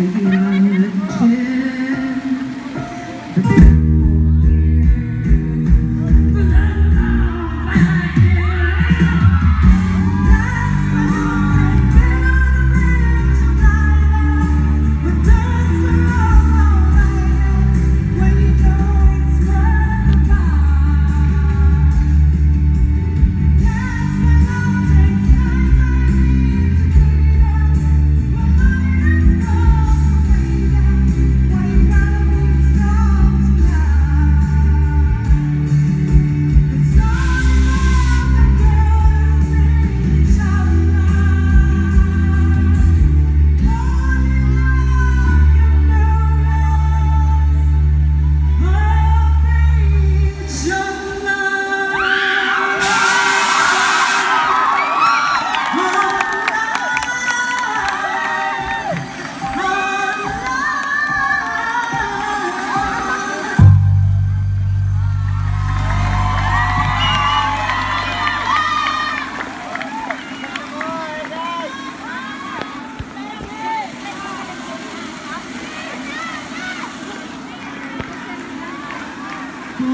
to the what?